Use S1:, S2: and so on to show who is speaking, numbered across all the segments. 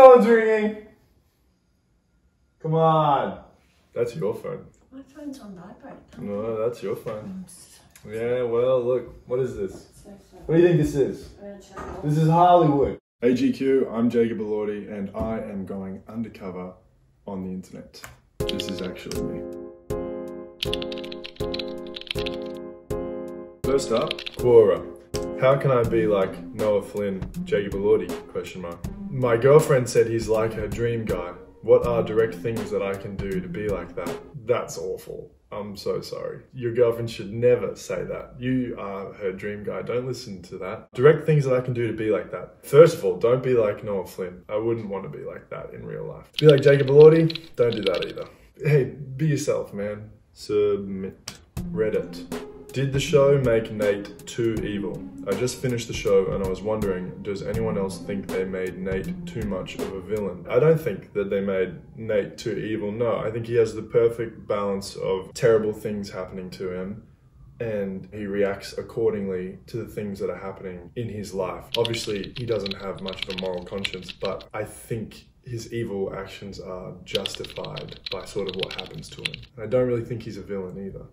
S1: phone's ringing. Come on. That's your phone.
S2: My phone's on vibrate.
S1: No, that's your phone. Yeah, well, look. What is this?
S2: so.
S1: What do you think this is?
S2: I'm gonna turn it off.
S1: This is Hollywood. AGQ, I'm Jacob Elordi, and I am going undercover on the internet. This is actually me. First up, Quora. How can I be like Noah Flynn, Jacob Elordi? Question mark. My girlfriend said he's like her dream guy. What are direct things that I can do to be like that? That's awful. I'm so sorry. Your girlfriend should never say that. You are her dream guy. Don't listen to that. Direct things that I can do to be like that. First of all, don't be like Noah Flynn. I wouldn't want to be like that in real life. Be like Jacob Elordi. Don't do that either. Hey, be yourself, man. Submit. Reddit. Did the show make Nate too evil? I just finished the show and I was wondering, does anyone else think they made Nate too much of a villain? I don't think that they made Nate too evil. No, I think he has the perfect balance of terrible things happening to him and he reacts accordingly to the things that are happening in his life. Obviously, he doesn't have much of a moral conscience, but I think his evil actions are justified by sort of what happens to him. And I don't really think he's a villain either.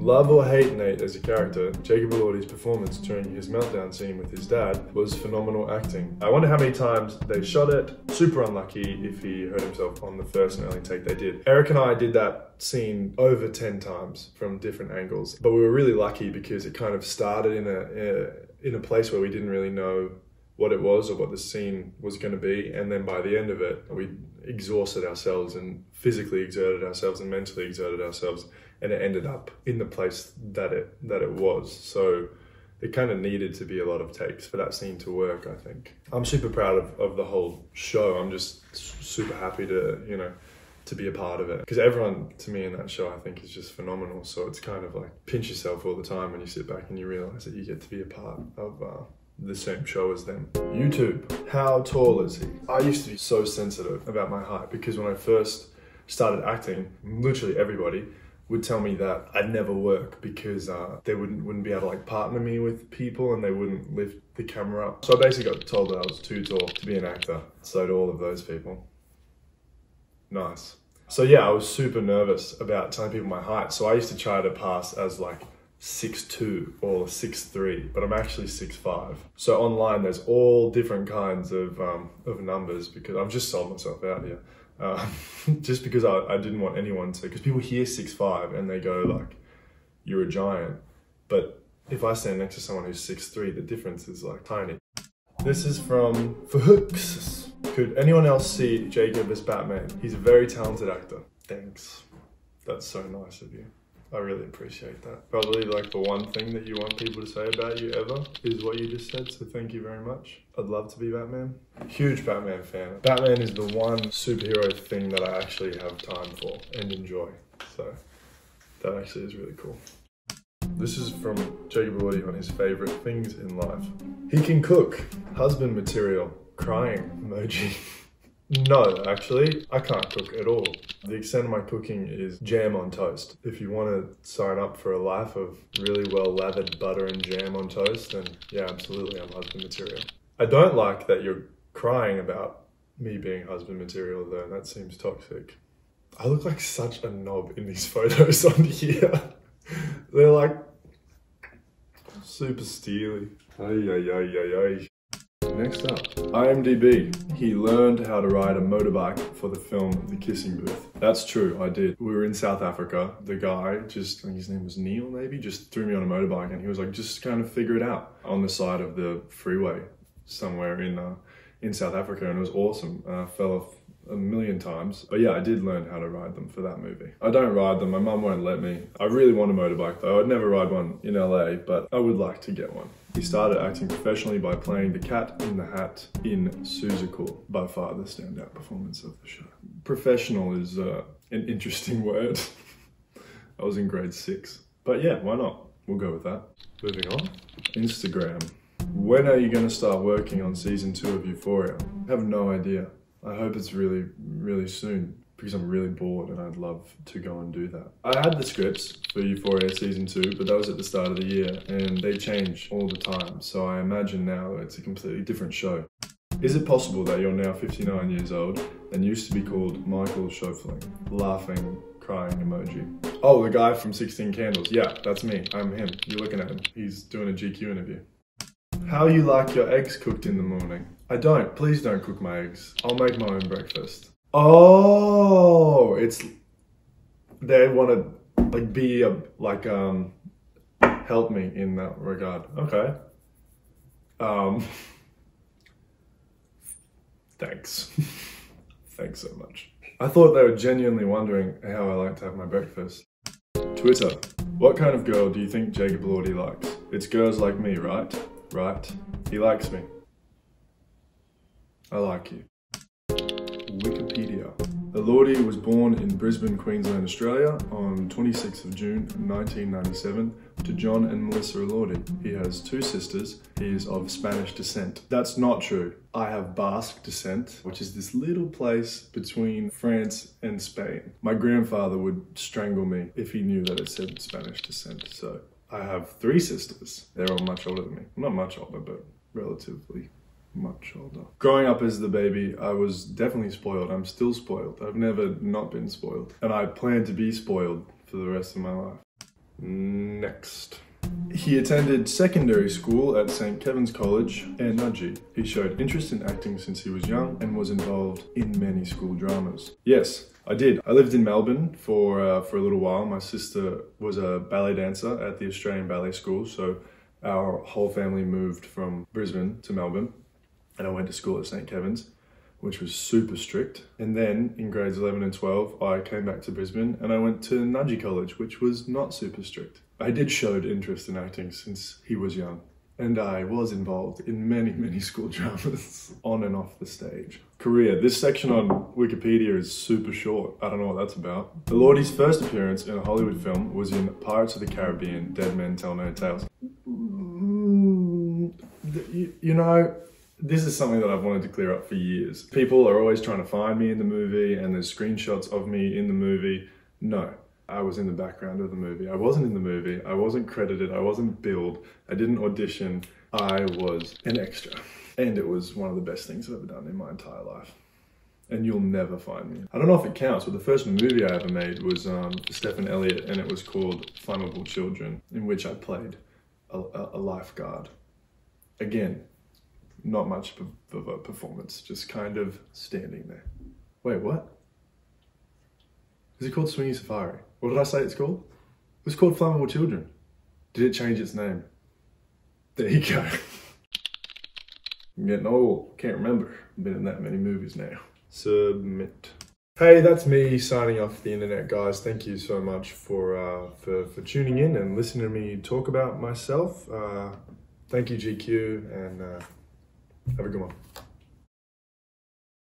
S1: Love or hate Nate as a character, Jacob Elordi's performance during his meltdown scene with his dad was phenomenal acting. I wonder how many times they shot it. Super unlucky if he hurt himself on the first and only take they did. Eric and I did that scene over 10 times from different angles, but we were really lucky because it kind of started in a, in a place where we didn't really know what it was or what the scene was going to be and then by the end of it we exhausted ourselves and physically exerted ourselves and mentally exerted ourselves and it ended up in the place that it that it was so it kind of needed to be a lot of takes for that scene to work i think i'm super proud of, of the whole show i'm just super happy to you know to be a part of it because everyone to me in that show i think is just phenomenal so it's kind of like pinch yourself all the time when you sit back and you realize that you get to be a part of uh, the same show as them. YouTube. How tall is he? I used to be so sensitive about my height because when I first started acting, literally everybody would tell me that I'd never work because uh, they wouldn't wouldn't be able to like partner me with people and they wouldn't lift the camera up. So I basically got told that I was too tall to be an actor. So to all of those people. Nice. So yeah, I was super nervous about telling people my height. So I used to try to pass as like six two or six three, but I'm actually six five. So online, there's all different kinds of um, of numbers because I've just sold myself out here. Uh, just because I, I didn't want anyone to, because people hear six five and they go like, "You're a giant," but if I stand next to someone who's six three, the difference is like tiny. This is from Hooks. Could anyone else see Jacob as Batman? He's a very talented actor. Thanks. That's so nice of you. I really appreciate that. Probably like the one thing that you want people to say about you ever is what you just said, so thank you very much. I'd love to be Batman. Huge Batman fan. Batman is the one superhero thing that I actually have time for and enjoy. So that actually is really cool. This is from Jacob Elordi on his favorite things in life. He can cook. Husband material. Crying emoji. No, actually, I can't cook at all. The extent of my cooking is jam on toast. If you want to sign up for a life of really well lathered butter and jam on toast, then yeah, absolutely, I'm husband material. I don't like that you're crying about me being husband material, though. That seems toxic. I look like such a knob in these photos on here. They're like super steely. Ay, ay, ay, ay, ay. Next up, IMDb. He learned how to ride a motorbike for the film The Kissing Booth. That's true, I did. We were in South Africa. The guy, just, I think his name was Neil maybe, just threw me on a motorbike and he was like, just kind of figure it out on the side of the freeway somewhere in uh, in South Africa and it was awesome. Uh, fell off a million times. But yeah, I did learn how to ride them for that movie. I don't ride them, my mum won't let me. I really want a motorbike though. I'd never ride one in LA, but I would like to get one. He started acting professionally by playing the cat in the hat in Seussical, by far the standout performance of the show. Professional is uh, an interesting word. I was in grade six. But yeah, why not? We'll go with that. Moving on. Instagram. When are you going to start working on season two of Euphoria? I have no idea. I hope it's really, really soon because I'm really bored and I'd love to go and do that. I had the scripts for Euphoria season two, but that was at the start of the year and they change all the time. So I imagine now it's a completely different show. Is it possible that you're now 59 years old and used to be called Michael Schoeffling? Laughing, crying emoji. Oh, the guy from 16 Candles. Yeah, that's me. I'm him. You're looking at him. He's doing a GQ interview. How you like your eggs cooked in the morning? I don't. Please don't cook my eggs. I'll make my own breakfast. Oh, it's they want to like be a like um help me in that regard. Okay. Um thanks. thanks so much. I thought they were genuinely wondering how I like to have my breakfast. Twitter. What kind of girl do you think Jacob Elordi likes? It's girls like me, right? Right. He likes me. I like you. Wikipedia. Elordi was born in Brisbane, Queensland, Australia on 26th of June 1997 to John and Melissa Elordi. He has two sisters. He is of Spanish descent. That's not true. I have Basque descent, which is this little place between France and Spain. My grandfather would strangle me if he knew that it said Spanish descent. So I have three sisters. They're all much older than me. Not much older, but relatively much older. Growing up as the baby, I was definitely spoiled. I'm still spoiled. I've never not been spoiled. And I plan to be spoiled for the rest of my life. Next. He attended secondary school at St. Kevin's College and Nudgee. He showed interest in acting since he was young and was involved in many school dramas. Yes, I did. I lived in Melbourne for uh, for a little while. My sister was a ballet dancer at the Australian Ballet School, so our whole family moved from Brisbane to Melbourne and I went to school at St. Kevin's, which was super strict. And then in grades 11 and 12, I came back to Brisbane and I went to Nudgee College, which was not super strict. I did showed interest in acting since he was young. And I was involved in many, many school dramas on and off the stage. Career. This section on Wikipedia is super short. I don't know what that's about. The Elordi's first appearance in a Hollywood film was in Pirates of the Caribbean, Dead Men Tell No Tales. Mm, you know, this is something that I've wanted to clear up for years. People are always trying to find me in the movie and there's screenshots of me in the movie. No, I was in the background of the movie. I wasn't in the movie. I wasn't credited. I wasn't billed. I didn't audition. I was an extra. And it was one of the best things I've ever done in my entire life. And you'll never find me. I don't know if it counts, but the first movie I ever made was um, Stephan Elliott and it was called Flammable Children, in which I played a, a, a lifeguard. Again, not much of a performance, just kind of standing there. Wait, what? Is it called Swinging Safari? What did I say it's called? It was called Flammable Children. Did it change its name? There you go. I'm getting old. Can't remember. Been in that many movies now. Submit. Hey, that's me signing off the internet, guys. Thank you so much for uh, for, for tuning in and listening to me talk about myself. Uh, thank you, GQ, and uh, have a good one.